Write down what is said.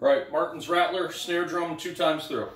Right, Martin's Rattler, snare drum two times through.